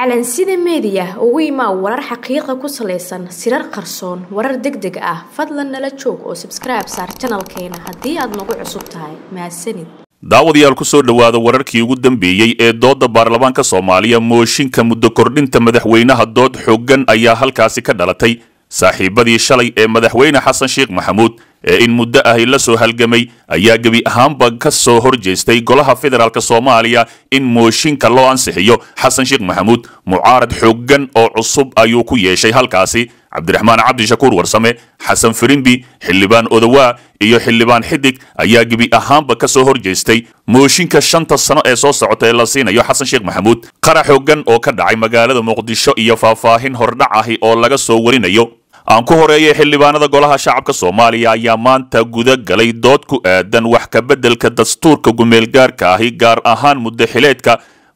calansida meediya ugu imaa warar xaqiiqa ku salaysan sirar qarsoon warar deg deg ah. Fadlan nala joog oo sabskribe saar janalkeena haddii aad nagu cusub tahay. Mahadsanid daawadayaal ku soo dhowaada wararkii ugu dambeeyey ee doodda baarlamaanka soomaaliya mooshinka muddo kordhinta madaxweynaha dood xooggan ayaa halkaasi ka dhalatay. Saaxiibadii shalay ee madaxweyne xasan sheekh maxamuud ee in muddo ahi la soo halgamay ayaa gebi ahaanba ka soo hor jeestay golaha federaalk soomaaliya in mooshinka loo ansixiyo. Xasan sheekh maxamuud mucaarad xooggan oo cusub ayuu ku yeeshay halkaasi. Cabdiraxmaan cabdishakuur warsame xasan firimbi xildhibaan odowaa iyo xildhibaan xidig ayaa gebi ahaanba ka soo hor jeestay. Mooshinka shanta sano ee soo socota ee la siinayo xasan sheekh maxamuud qara xooggan oo ka dhacay magaalada muqdisho iyo faahfaahin hordhac ahi oo laga soo warinayo aan ku horeeyay xildhibaanada golaha shacabka soomaaliya ayaa maanta guda galay dood ku aadan wax ka beddelka dastuurka gumeelgaarka ahi gaar ahaan muddaxileedka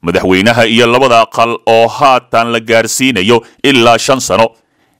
madaxweynaha iyo labada aqal oo haatan la gaarsiinayo ilaa shan sano.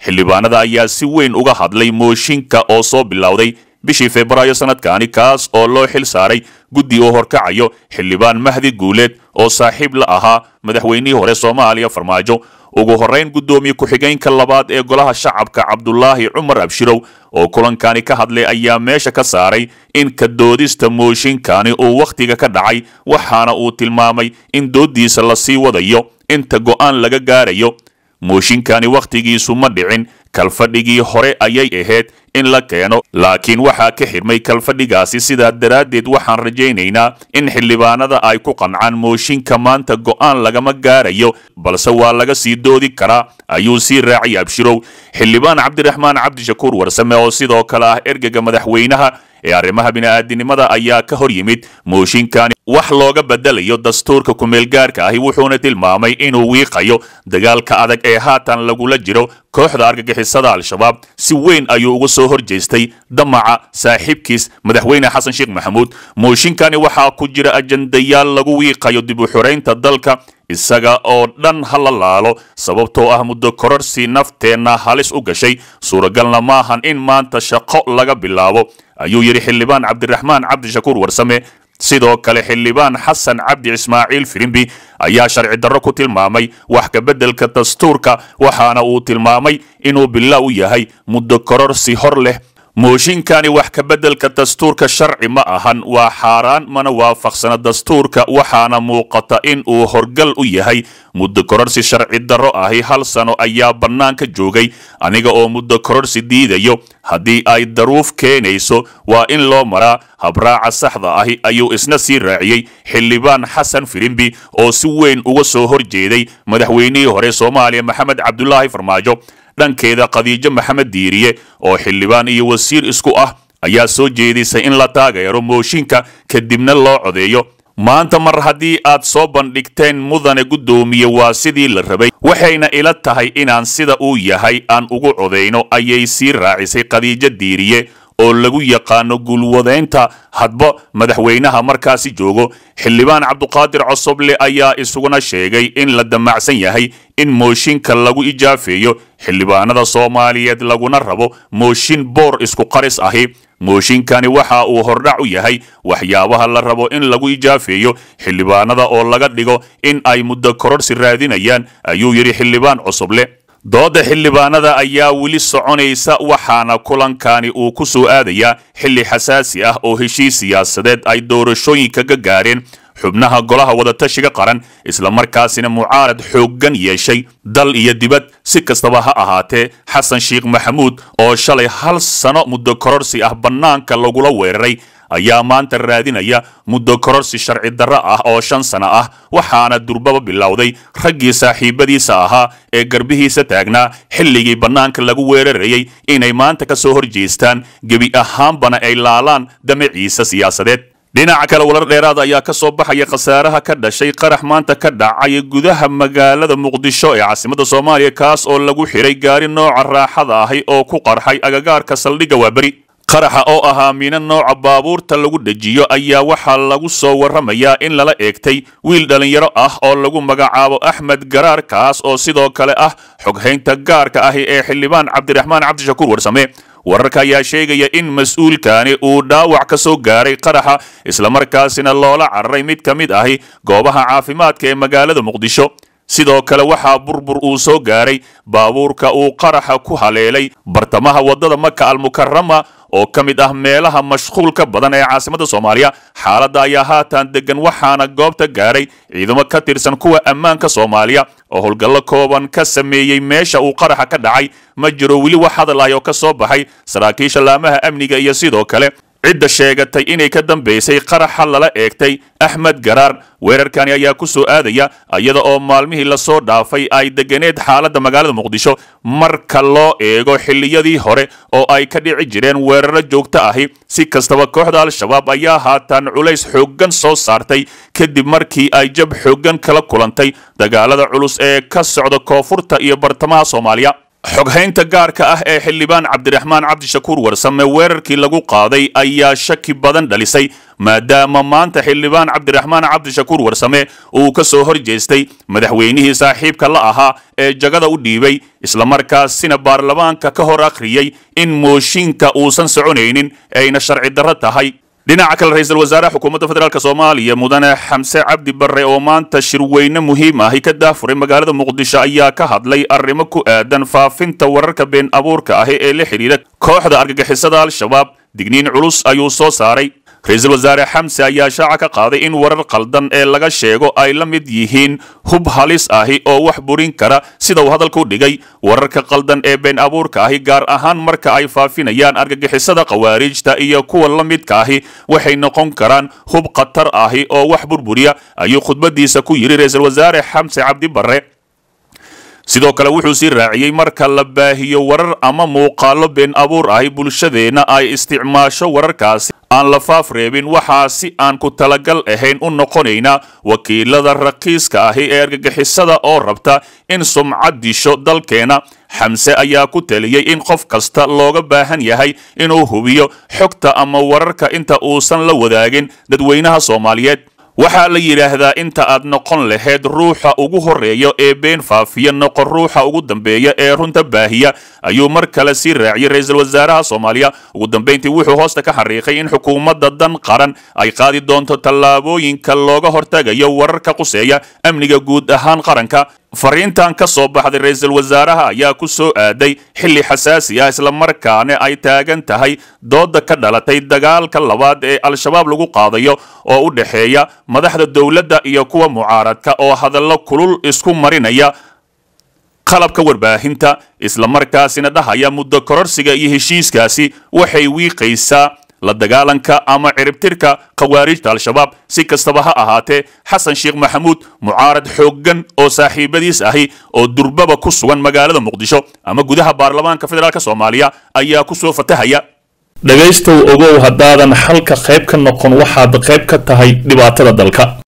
Xildhibaanada ayaa si weyn uga hadlay mooshinka oo soo bilowday bishii febraayo sanadkaani kaas oo loo xil saaray guddi oo horkacayo xildhibaan mahdi guuleed oo saaxiib la ahaa madaxweynihii hore soomaaliya farmaajo. Ugu horrayn guddoomiye ku-xigeenka labaad ee golaha shacabka cabdulaahi cumar abshirow oo kulankani ka hadlay ayaa meesha ka saaray in ka doodista mooshinkani uu wakhtiga ka dhacay waxaana uu tilmaamay in dooddiisa la sii wadayo inta go'aan laga gaarayo mooshinkani wakhtigiisu ma dhicin. Kalfadhigii hore ayay ahayd in la keeno laakiin waxaa ka xidhmay kalfadhigaasi sidaa daraaddeed waxaan rajaynaynaa in xildhibaanada ay ku qancaan mooshinka maanta go'aan lagama gaarayo balse waa laga sii doodi karaa ayuu sii raacay abshirow. Xildhibaan cabdiraxmaan cabdishakuur warsame oo sidoo kale ah ergega madaxweynaha ee arrimaha bini'aadinimada ayaa ka hor yimid. Mooshinkani wax looga bedelayo dastuurka kumeelgaarka ahi wuxuuna tilmaamay inuu wiiqayo dagaalka adag ee haatan lagula jiro kooxda argagixisada al-shabaab. Si weyn ayuu uga soo hor jeestay damaca saaxiibkiis madaxweyne xasan sheekh maxamuud. Mooshinkani waxaa ku jira ajandayaal lagu wiiqayo dib u dalka isaga oo dhan ha la laalo sababtoo ah muddo kororsi nafteenna halis u gashay. Suuragalna maahan in maanta shaqo laga bilaabo ayuu yidhi xildhibaan cabdiraxmaan cabdishakuur warsame sidoo kale xildhibaan xasan cabdi ismaaciil firimbi ayaa sharci darro ku tilmaamay wax ka beddelka dastuurka waxaana uu tilmaamay inuu bilaa u yahay muddo kororsi hor leh mooshinkani wax ka beddelka dastuurka sharci ma ahan. Waa xaaraan mana waafaqsana dastuurka waxaana muuqata in uu horgal u yahay. Muddo kororsi sharci darro ahi hal sano ayaa bannaanka joogay. Aniga oo muddo kororsi diidayo haddii ay daruuf keenayso waa in loo maraa. Habraaca saxda ahi ayuu isna sii raaciyey. Xildhibaan xasan firimbi oo si weyn uga soo hor jeeday madaxweynihii hore soomaaliya maxamed cabdulaahi farmaajo dhankeeda khadiijo maxamed diiriye oo xildhibaan iyo wasiir isku ah ayaa soo jeedisay in la taageero mooshinka kadibna loo codeeyo. Maanta mar haddii aad soo bandhigteen mudane guddoomiye waa sidii la rabay. Waxayna ila tahay inaan sida uu yahay aan ugu codayno ayay sii raacisay khadiijo diiriye oo lagu yaqaano guulwadaynta hadba madaxweynaha markaasi joogo xildhibaan cabduqaadir cosoble ayaa isuguna sheegay in la damacsan yahay in mooshinka lagu ijaafeeyo. Xildhibaanada soomaaliyeed laguna rabo mooshin boor isku qaris ahi. Mooshinkani waxa uu hordhac u yahay waxyaabaha la rabo in lagu ijaafeeyo. Xildhibaanada oo laga dhigo in ay muddo kororsi raadinayaan ayuu yidhi xildhibaan cusuble doodda xildhibaanada ayaa weli soconaysa waxaana kulankani uu ku soo aadayaa xilli xasaasi ah oo heshiis siyaasadeed ay doorashooyinka ka gaareen xubnaha golaha wadatashiga qaran islamarkaasina mucaarad xooggan yeeshay. Dal iyo dibad si kastaba ha ahaatee xasan sheekh maxamuud oo shalay hal sano muddo kororsi ah bannaanka lagula weeraray ayaa maanta raadinaya muddo kororsi sharci darro ah oo shan sano ah waxaana durbaba bilowday raggii saaxiibadiisa ahaa ee garbihiisa taagnaa xilligii bannaanka lagu weerarayay inay maanta ka soo hor jeestaan gebi ahaanbana ay laalaan damaciisa siyaasadeed. Dhinaca kale warar dheeraada ayaa ka soo baxaya khasaaraha ka dhashay qarax maanta ka dhacay gudaha magaalada muqdisho ee caasimadda soomaaliya kaas oo lagu xiray gaari nooca raaxada ahi oo ku qarxay agagaarka saldhigga waaberi qaraxa oo ahaa miino nooca baabuurta lagu dhejiyo ayaa waxaa lagu soo warramayaa in lala eegtay wiil dhallinyaro ah oo lagu magacaabo axmed garaar kaas oo sidoo kale ah xoghaynta gaarka ahi ee xildhibaan cabdiraxmaan cabdishakuur warsame. Wararka ayaa sheegaya in mas'uulkani uu dhaawac ka soo gaaray qaraxa islamarkaasina loola cararay mid ka mid ahi goobaha caafimaadka ee magaalada muqdisho. Sidoo kale waxaa burbur uu soo gaaray baabuurka uu qaraxa ku haleelay bartamaha waddada maka almukarama oo ka mid ah meelaha mashquulka badan ee caasimadda soomaaliya xaaladda ayaa haatan degan waxaana goobta gaaray ciidamo ka tirsan kuwa ammaanka soomaaliya oo howlgallo kooban ka sameeyey meesha uu qaraxa ka dhacay. Ma jiro weli wax hadalay oo ka soo baxay saraakiisha laamaha amniga iyo sidoo kale cidda sheegatay inay ka dambaysay qaraxa lala eegtay axmed garaar weerarkani ayaa ku soo aadaya iyada oo maalmihii la soo dhaafay ay deganeed xaaladda magaalada muqdisho. Marka loo eego xilliyadii hore oo ay ka dhici jireen weeraro joogto ahi si kastaba kooxda al-shabaab ayaa haatan culays xooggan soo saartay. Kadib markii ay jab xooggan kala kulantay dagaalada culus ee ka socda koonfurta iyo bartamaha soomaaliya xoghaynta gaarka ah ee xildhibaan cabdiraxmaan cabdishakuur warsame weerarkii lagu qaaday ayaa shaki badan dhalisay maadaama maanta xildhibaan cabdiraxmaan cabdishakuur warsame uu ka soo hor jeestay madaxweynihii saaxiibka la ahaa ee jagada u dhiibay islamarkaasina baarlamaanka ka hor akhriyey in mooshinka uusan soconaynin ayna sharci darro tahay dhinaca kale ra'iisul wasaaraha xukuumadda federaalk soomaaliya mudane xamse cabdi barre oo maanta shirweyne muhiim ahi ka daafuray magaalada muqdisho ayaa ka hadlay arrimo ku aadan faafinta wararka been abuurka ahi ee la xidhiidha kooxda argagixisada al-shabaab digniin culus ayuu soo saaray ra'iisul wasaare xamse ayaa shaaca ka qaaday in warar qaldan ee laga sheego ay la mid yihiin hub halis ahi oo wax burin kara sida uu hadalka u dhigay. Wararka qaldan ee been abuurka ahi gaar ahaan marka ay faafinayaan argagixisada khawaariijta iyo kuwa la midka ahi waxay noqon karaan hub khatar ahi oo wax burburiya ayuu khudbadiisa ku yidhi ra'iisul wasaare xamse cabdi barre sidoo kale wuxuu sii raaciyey marka la baahiyo warar ama muuqaalo been abuur ahi bulshadeenna ay isticmaasho wararkaasi. Aan la faaf reebin waxaa si aan ku talagal ahayn u noqonaynaa wakiilada raqiiska ahi ee argagixisada oo rabta in sumcad disho dalkeena. Xamse ayaa ku taliyey in qof kasta looga baahan yahay inuu hubiyo xogta ama wararka inta uusan la wadaagin dadweynaha soomaaliyeed waxaa la yidhaahdaa inta aad noqon lahayd ruuxa ugu horreeya ee been faafiya noqon ruuxa ugu dambeeya ee runta baahiya ayuu mar kale sii raaciyey ra'iisul wasaaraha soomaaliya. Ugu dambeyntii wuxuu hoosta ka xariiqay in xukuumadda dan qaran ay qaadi doonto tallaabooyinka looga hortagayo wararka quseeya amniga guud ahaan qaranka fariintan ka soo baxday ra'iisul wasaaraha ayaa ku soo aaday xilli xasaasi ah islamarkaana ay taagan tahay dooda ka dhalatay dagaalka labaad ee al-shabaab lagu qaadayo oo u dhexeeya madaxda dowladda iyo kuwa mucaaradka oo hadallo kulul isku marinaya qalabka warbaahinta islamarkaasina dhahaya muddo kororsiga iyo heshiiskaasi waxay wiiqaysaa la dagaalanka ama ciribtirka khawaarijta al-shabaab si kastaba ha ahaatee xasan sheekh maxamuud mucaarad xooggan oo saaxiibadiis ahi oo durbaba ku sugan magaalada muqdisho ama gudaha baarlamaanka federaalk soomaaliya ayaa ku soo fatahaya. Dhegaystow ogow haddaadan xalka qayb ka noqon waxaad qayb ka tahay dhibaatada dalka